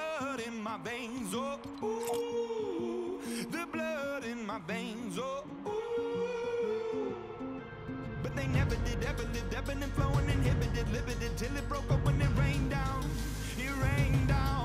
blood in my veins, oh ooh, the blood in my veins, oh ooh. But they never did, ever lived, ebbing and flowing, inhibited, limited till it broke up when it rained down. It rained down.